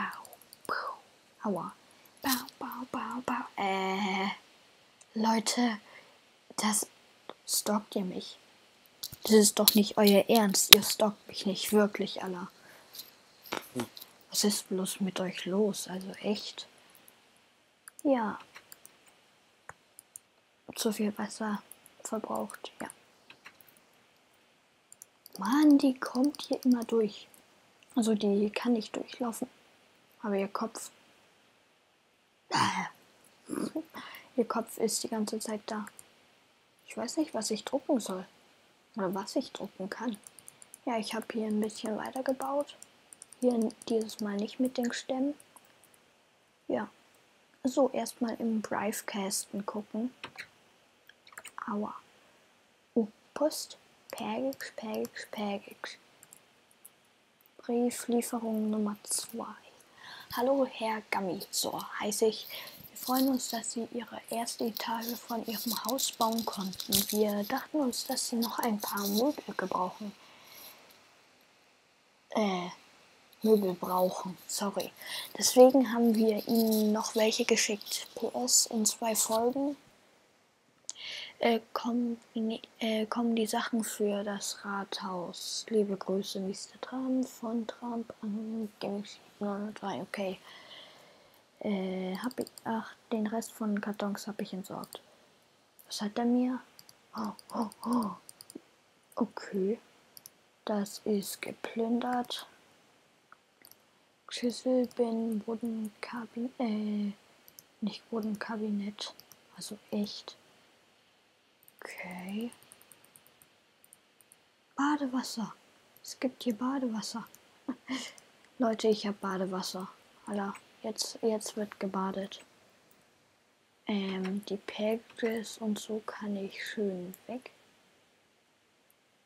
bau, bau. Aua. Bau, bau, bau, bau. Äh. Leute, das stalkt ihr mich. Das ist doch nicht euer Ernst. Ihr stalkt mich nicht wirklich, Alter. Was ist bloß mit euch los? Also echt. Ja. Zu viel Wasser verbraucht, ja. Mann, die kommt hier immer durch. Also die kann nicht durchlaufen. Aber ihr Kopf. ihr Kopf ist die ganze Zeit da. Ich weiß nicht, was ich drucken soll. Oder was ich drucken kann. Ja, ich habe hier ein bisschen weitergebaut. Hier dieses Mal nicht mit den Stämmen. Ja. So, erstmal im Briefkästen gucken. Aua. Oh, Post. Pergix, Pergix, Pergix. Brieflieferung Nummer 2. Hallo, Herr Gammi. So heiße ich. Wir freuen uns, dass Sie Ihre erste Etage von Ihrem Haus bauen konnten. Wir dachten uns, dass Sie noch ein paar Möbel gebrauchen. Äh, Möbel brauchen. Sorry. Deswegen haben wir Ihnen noch welche geschickt. PS in zwei Folgen äh, kommen, äh, kommen die Sachen für das Rathaus. Liebe Grüße, Mr. Trump von Trump an Galaxy 903. Okay. Äh, hab ich. Ach, den Rest von Kartons habe ich entsorgt. Was hat er mir? Oh, oh, oh. Okay. Das ist geplündert. Schüssel, bin, Bodenkabinett. Äh, nicht Bodenkabinett. Also echt. Okay. Badewasser. Es gibt hier Badewasser. Leute, ich habe Badewasser. Alter, jetzt, jetzt wird gebadet. Ähm, die Packages und so kann ich schön weg.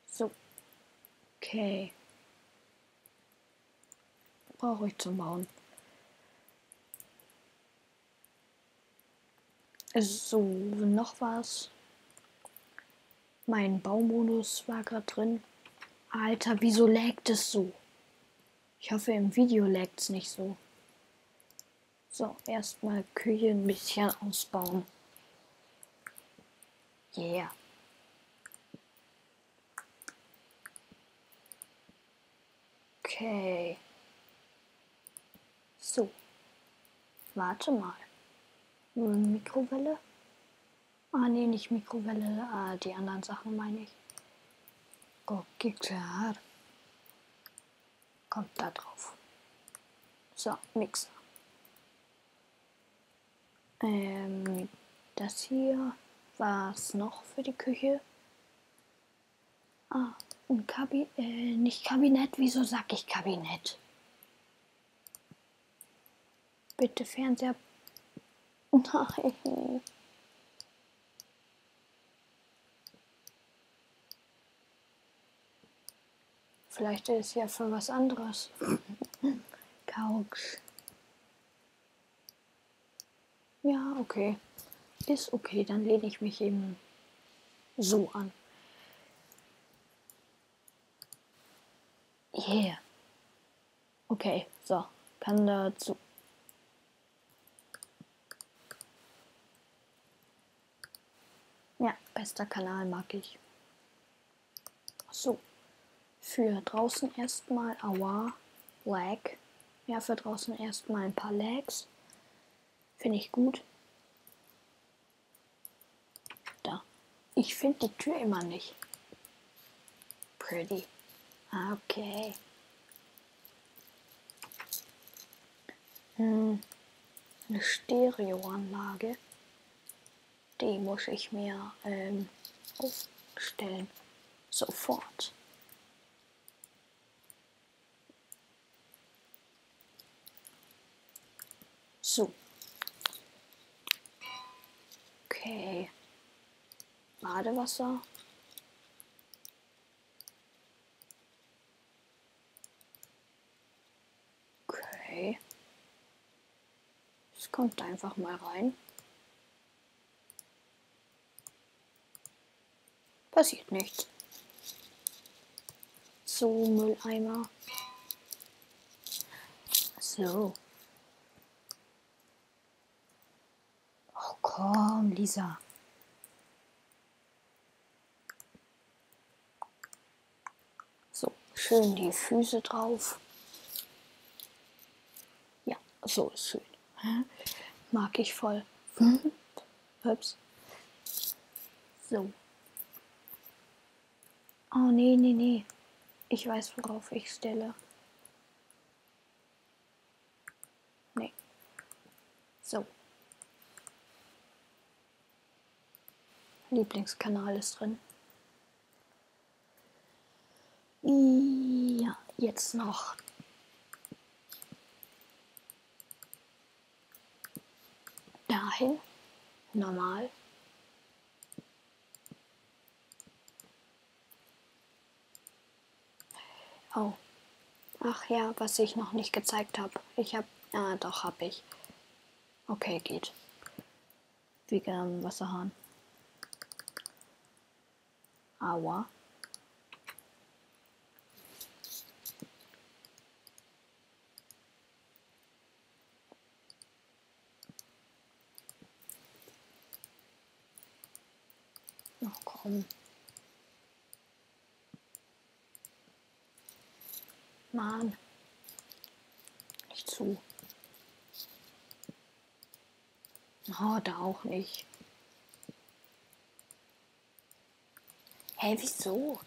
So. Okay. Brauche ich zum Bauen. So, noch was. Mein Baumodus war gerade drin. Alter, wieso laggt es so? Ich hoffe, im Video laggt es nicht so. So, erstmal Küche ein bisschen ausbauen. Yeah. Okay. So. Warte mal. Mikrowelle? Ah, nee, nicht Mikrowelle. Ah, die anderen Sachen meine ich. Guck, klar. Kommt da drauf. So, Mixer. Ähm, das hier war es noch für die Küche. Ah, ein Kabinett, äh, nicht Kabinett, wieso sag ich Kabinett? Bitte Fernseher. Nein. Vielleicht ist ja für was anderes. Couch. Ja, okay. Ist okay, dann lehne ich mich eben so an. Yeah. Okay, so. Kann dazu. Ja, bester Kanal mag ich. So für draußen erstmal Aua, Lag. Ja, für draußen erstmal ein paar Lags. Finde ich gut. Da. Ich finde die Tür immer nicht. Pretty. Okay. Hm. Eine Stereoanlage. Die muss ich mir ähm, aufstellen. Sofort. So. Okay. Badewasser. Okay. Es kommt einfach mal rein. Passiert nichts. So, Mülleimer. So. Komm, Lisa. So, schön die Füße drauf. Ja, so ist schön. Mag ich voll. Ups. So. Oh, nee, nee, nee. Ich weiß, worauf ich stelle. Nee. So. Lieblingskanal ist drin. Ja, jetzt noch. Dahin. Normal. Oh. Ach ja, was ich noch nicht gezeigt habe. Ich habe. Ah, doch, habe ich. Okay, geht. Wegen am Wasserhahn. Aua. Ach komm. Mann. Nicht zu. Oh, da auch nicht. Hä, wieso?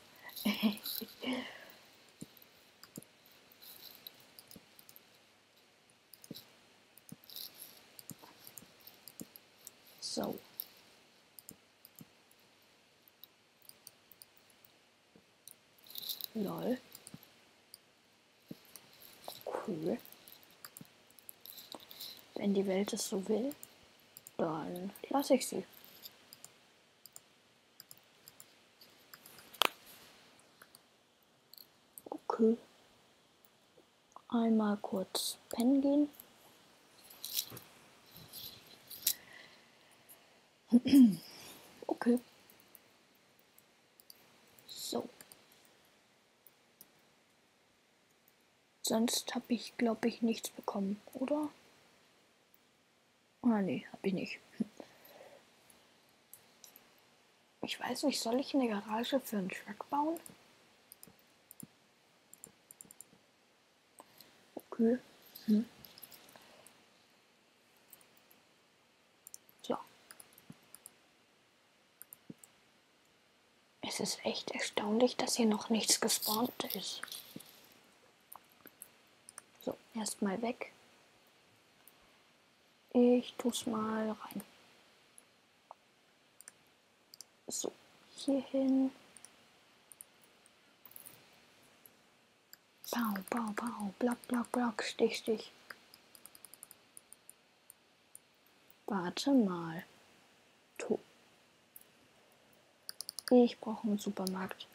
so. Lol. Cool. Wenn die Welt es so will, dann lasse ich sie. Okay. Einmal kurz pennen gehen. okay. So. Sonst habe ich, glaube ich, nichts bekommen, oder? Ah, nee, habe ich nicht. Ich weiß nicht, soll ich eine Garage für einen Truck bauen? Okay. Hm. So. Es ist echt erstaunlich, dass hier noch nichts gespawnt ist. So, erstmal weg. Ich tue es mal rein. So, hier hin. Bau, bau, bau. Block, block, block. Stich, stich. Warte mal. To. Ich brauche einen Supermarkt.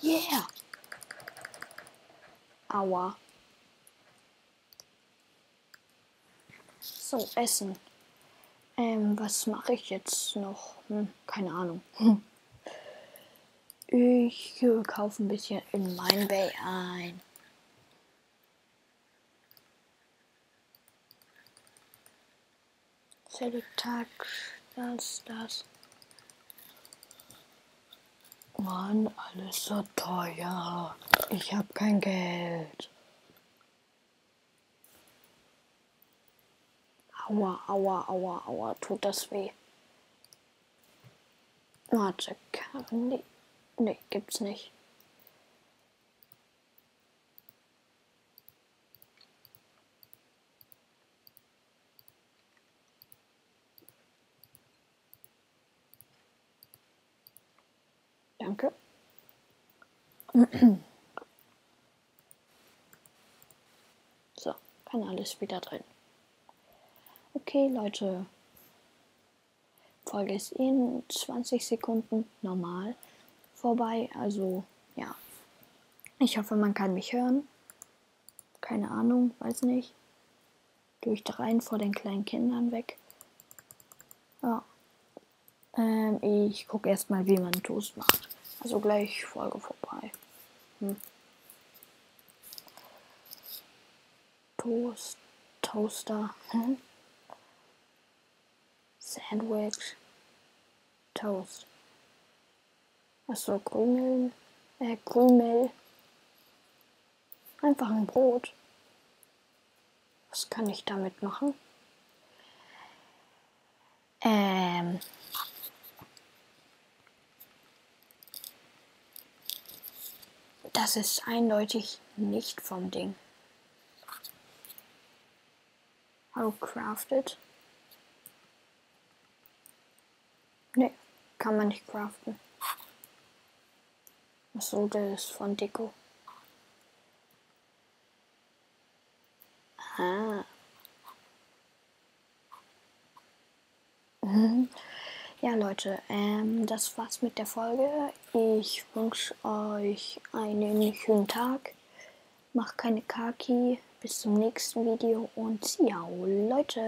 Yeah! Aua. So, Essen. Ähm, was mache ich jetzt noch? Hm, keine Ahnung. Ich kaufe ein bisschen in mein Bay ein. Select das, das. Mann, alles so teuer. Ich habe kein Geld. Aua, aua, aua, aua, tut das weh. Warte, kann die. Nee, gibt's nicht. Danke. So, kann alles wieder drin. Okay, Leute. Folge ist in 20 Sekunden normal vorbei. Also, ja. Ich hoffe, man kann mich hören. Keine Ahnung, weiß nicht. Durch rein vor den kleinen Kindern weg. Ja. Ähm, ich gucke erstmal, wie man Toast macht. Also gleich Folge vorbei. Hm. Toast, Toaster, hm? Sandwich, Toast. Achso, Krümel, äh, Krümel. Einfach ein Brot. Was kann ich damit machen? Ähm. Das ist eindeutig nicht vom Ding. Hallo, crafted. Ne, kann man nicht craften. Achso, das ist von Deko. Ah. Ja, Leute, ähm, das war's mit der Folge. Ich wünsche euch einen schönen Tag. Macht keine Kaki. Bis zum nächsten Video und ciao, Leute.